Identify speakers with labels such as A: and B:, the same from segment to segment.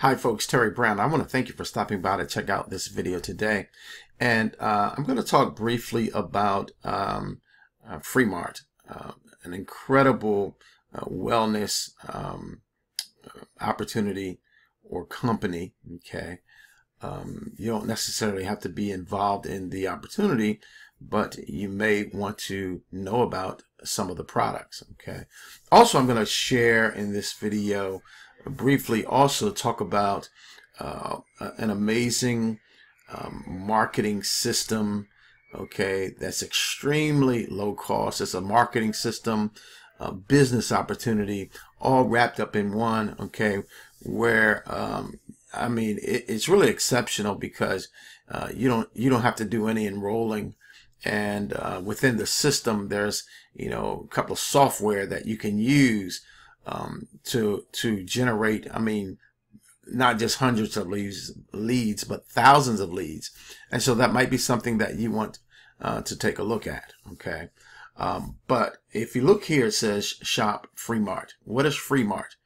A: Hi folks, Terry Brown. I want to thank you for stopping by to check out this video today. And uh, I'm going to talk briefly about um, uh, Freemart, uh, an incredible uh, wellness um, uh, opportunity or company. Okay. Um, you don't necessarily have to be involved in the opportunity, but you may want to know about some of the products. Okay. Also, I'm going to share in this video briefly also talk about uh, an amazing um, marketing system okay that's extremely low cost. It's a marketing system a business opportunity all wrapped up in one okay where um, I mean it, it's really exceptional because uh, you don't you don't have to do any enrolling. And uh, within the system there's you know a couple of software that you can use um, to to generate. I mean, not just hundreds of leads, leads, but thousands of leads. And so that might be something that you want uh, to take a look at. Okay. Um, but if you look here, it says shop Freemart. What is Freemart?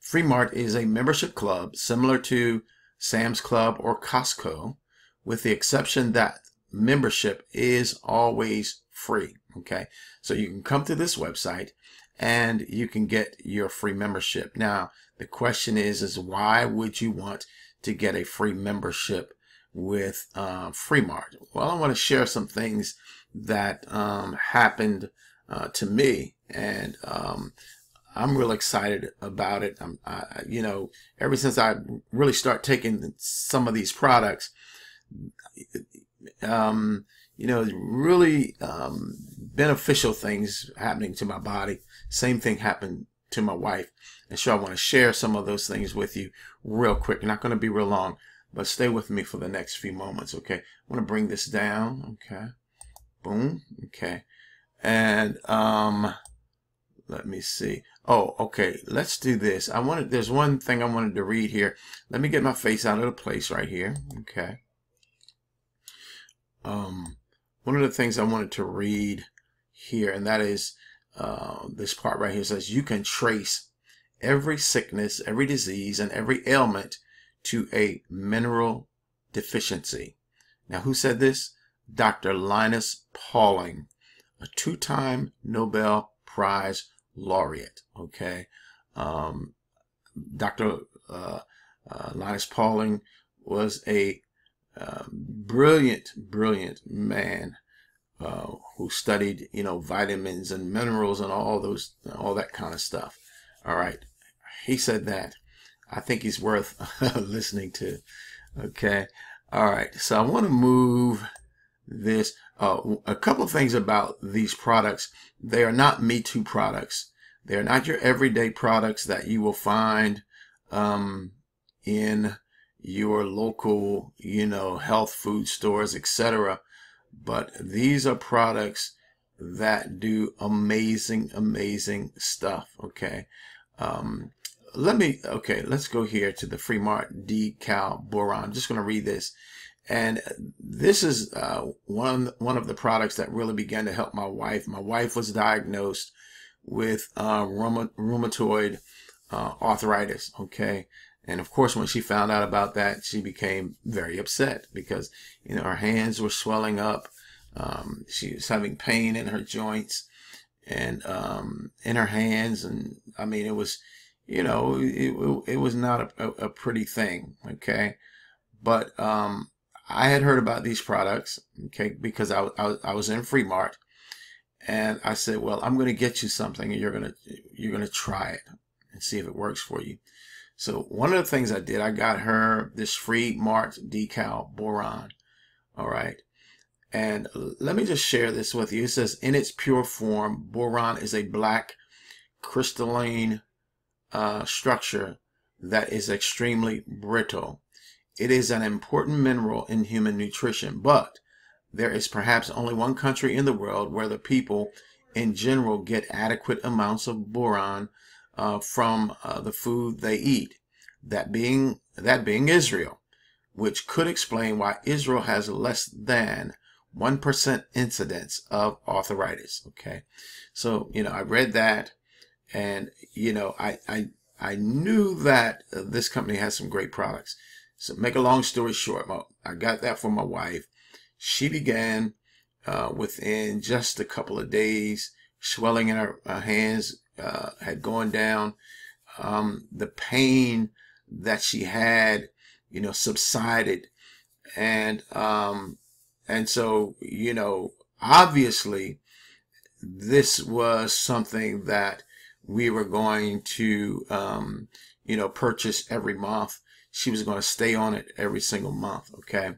A: Freemart is a membership club similar to Sam's Club or Costco, with the exception that membership is always free. Okay. So you can come to this website and you can get your free membership. Now, the question is, is why would you want to get a free membership with uh, Freemart? Well, I want to share some things that um, happened uh, to me, and um, I'm real excited about it. I'm, I, you know, ever since I really start taking some of these products, um, you know, really um, beneficial things happening to my body. Same thing happened to my wife. And so I want to share some of those things with you real quick. Not going to be real long, but stay with me for the next few moments. Okay. I want to bring this down. Okay. Boom. Okay. And, um, let me see. Oh, okay. Let's do this. I wanted, there's one thing I wanted to read here. Let me get my face out of the place right here. Okay. Um, one of the things I wanted to read here, and that is uh, this part right here says, You can trace every sickness, every disease, and every ailment to a mineral deficiency. Now, who said this? Dr. Linus Pauling, a two time Nobel Prize laureate. Okay. Um, Dr. Uh, uh, Linus Pauling was a uh, brilliant, brilliant man uh, who studied, you know, vitamins and minerals and all those, all that kind of stuff. All right. He said that. I think he's worth listening to. Okay. All right. So I want to move this. Uh, a couple things about these products. They are not Me Too products. They're not your everyday products that you will find um, in your local, you know, health food stores, etc. But these are products that do amazing, amazing stuff. Okay. Um, let me, okay, let's go here to the Freemart Decal Boron. I'm just going to read this. And this is uh, one, one of the products that really began to help my wife. My wife was diagnosed with uh, rheumatoid uh, arthritis. Okay. And of course, when she found out about that, she became very upset because, you know, her hands were swelling up. Um, she was having pain in her joints and um, in her hands. And I mean, it was, you know, it, it was not a, a pretty thing. Okay. But um, I had heard about these products, okay, because I, I, I was in Freemart. And I said, well, I'm going to get you something and you're going to, you're going to try it and see if it works for you. So one of the things I did, I got her this Freemart decal boron. All right. And let me just share this with you. It says, in its pure form, boron is a black crystalline uh, structure that is extremely brittle. It is an important mineral in human nutrition, but there is perhaps only one country in the world where the people in general get adequate amounts of boron uh, from uh, the food they eat. That being that being Israel, which could explain why Israel has less than 1% incidence of arthritis. Okay. So, you know, I read that and, you know, I, I, I knew that this company has some great products. So make a long story short, I got that for my wife. She began uh, within just a couple of days, swelling in her, her hands uh, had gone down. Um, the pain that she had, you know, subsided, and um, and so you know, obviously, this was something that we were going to, um, you know, purchase every month. She was going to stay on it every single month. Okay.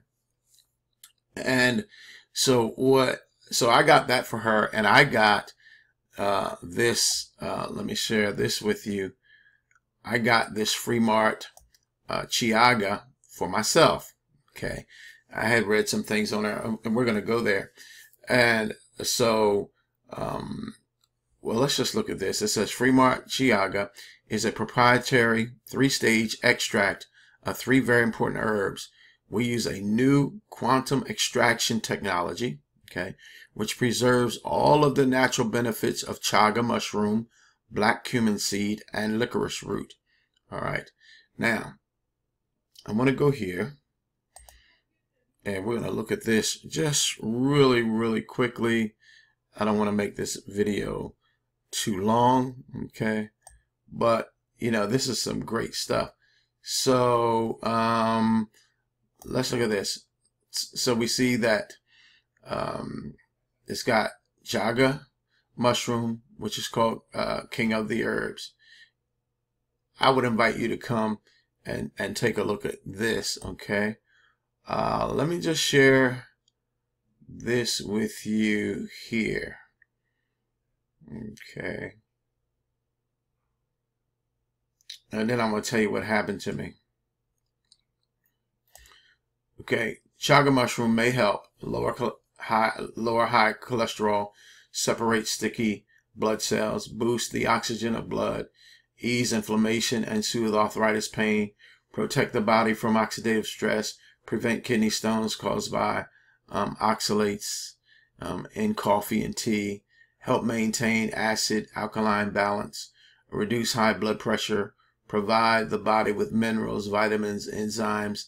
A: And so what, so I got that for her and I got, uh, this, uh, let me share this with you. I got this Freemart uh, Siaga for myself. Okay. I had read some things on there and we're going to go there. And so, um, well, let's just look at this. It says Freemart Siaga is a proprietary three-stage extract of three very important herbs. We use a new quantum extraction technology, okay, which preserves all of the natural benefits of chaga mushroom, black cumin seed, and licorice root. All right. Now, I'm going to go here and we're going to look at this just really, really quickly. I don't want to make this video too long, okay? But, you know, this is some great stuff. So, um, let's look at this. So we see that um, it's got chaga mushroom, which is called uh, king of the herbs. I would invite you to come and, and take a look at this, okay? Uh, let me just share this with you here. Okay. And then I'm going to tell you what happened to me. Okay, chaga mushroom may help lower high lower high cholesterol, separate sticky blood cells, boost the oxygen of blood, ease inflammation and soothe arthritis pain, protect the body from oxidative stress, prevent kidney stones caused by um, oxalates um, in coffee and tea, help maintain acid alkaline balance, reduce high blood pressure, provide the body with minerals, vitamins, enzymes,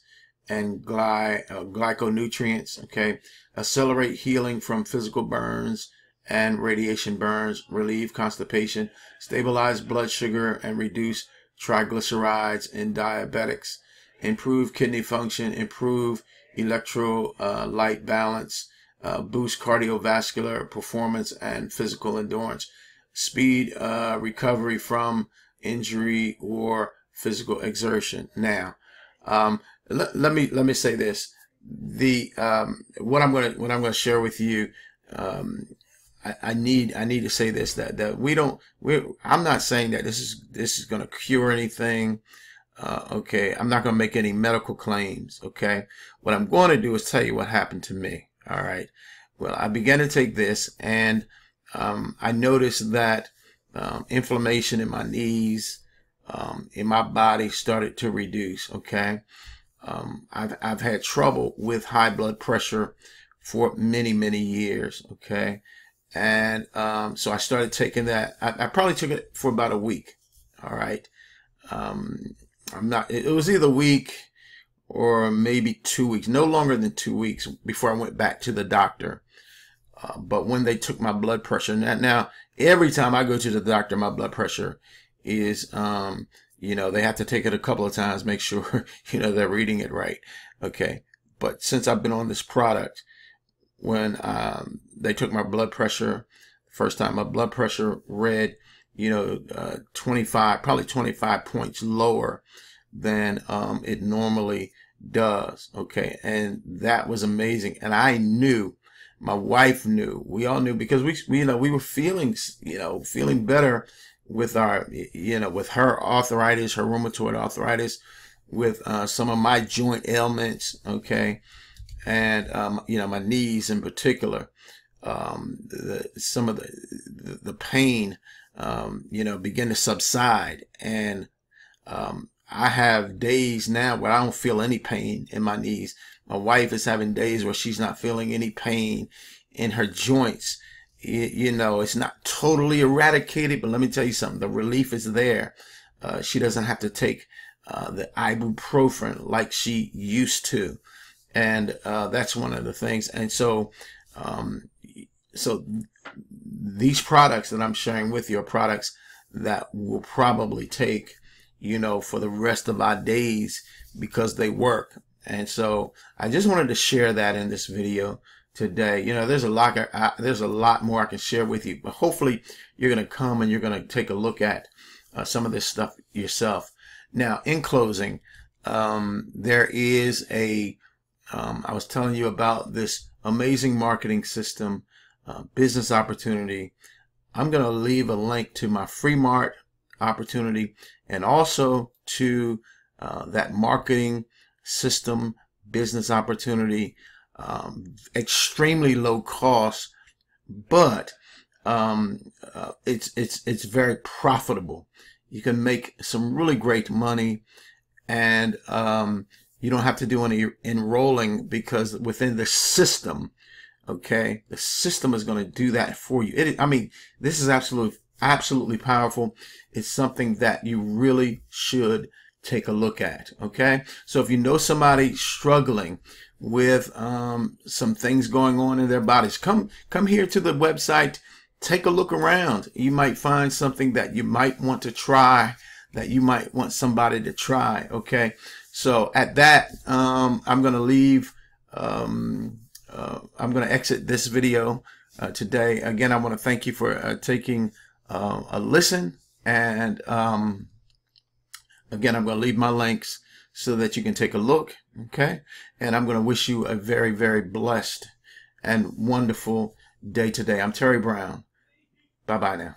A: and gly, uh, glyconutrients. Okay, accelerate healing from physical burns and radiation burns, relieve constipation, stabilize blood sugar, and reduce triglycerides in diabetics, improve kidney function, improve electrolyte uh, balance, uh, boost cardiovascular performance and physical endurance, speed uh, recovery from injury or physical exertion. Now, um, let, let me let me say this: the um, what I'm going to what I'm going to share with you. Um, I, need I need to say this that that we don't we I'm not saying that this is this is going to cure anything. Uh, okay, I'm not going to make any medical claims. Okay, what I'm going to do is tell you what happened to me. All right. Well, I began to take this and um, I noticed that um, inflammation in my knees, um, in my body started to reduce. Okay. Um, I've, I've had trouble with high blood pressure for many, many years. Okay. And um, so I started taking that. I, I, probably took it for about a week. All right. Um, I'm not, it was either a week or maybe two weeks, no longer than two weeks before I went back to the doctor. Uh, but when they took my blood pressure, now, now every time I go to the doctor, my blood pressure is, um, you know, they have to take it a couple of times, make sure, you know, they're reading it right. Okay. But since I've been on this product, when um, they took my blood pressure, first time my blood pressure read, you know, uh, 25, probably 25 points lower than um, it normally does. Okay. And that was amazing. And I knew, my wife knew, we all knew because we, we, you know, we were feeling, you know, feeling better with our, you know, with her arthritis, her rheumatoid arthritis, with uh, some of my joint ailments. Okay. And, um, you know, my knees in particular, um, the, some of the, the, the pain, um, you know, begin to subside. And, um, I have days now where I don't feel any pain in my knees. My wife is having days where she's not feeling any pain in her joints. You know, it's not totally eradicated, but let me tell you something. The relief is there. uh, she doesn't have to take uh, the ibuprofen like she used to. And uh, that's one of the things. And so, um, so these products that I'm sharing with you are products that will probably take, you know, for the rest of our days because they work. And so I just wanted to share that in this video today. You know, there's a lot, I, there's a lot more I can share with you, but hopefully you're going to come and you're going to take a look at uh, some of this stuff yourself. Now, in closing, um, there is a. Um, I was telling you about this amazing marketing system, uh, business opportunity. I'm going to leave a link to my Freemart opportunity and also to uh, that marketing system business opportunity um, extremely low cost, but um, uh, it's it's it's very profitable. You can make some really great money, and um, you don't have to do any enrolling because within the system, okay, the system is going to do that for you. It, I mean, this is absolutely absolutely powerful. It's something that you really should take a look at. Okay, so if you know somebody struggling with um, some things going on in their bodies, come come here to the website. Take a look around. You might find something that you might want to try, that you might want somebody to try. Okay, so at that, um, I'm going to leave. Um, uh, I'm going to exit this video uh, today. Again, I want to thank you for uh, taking uh, a listen and um, Again, I'm going to leave my links so that you can take a look. Okay. And I'm going to wish you a very, very blessed and wonderful day today. I'm Terry Brown. Bye bye now.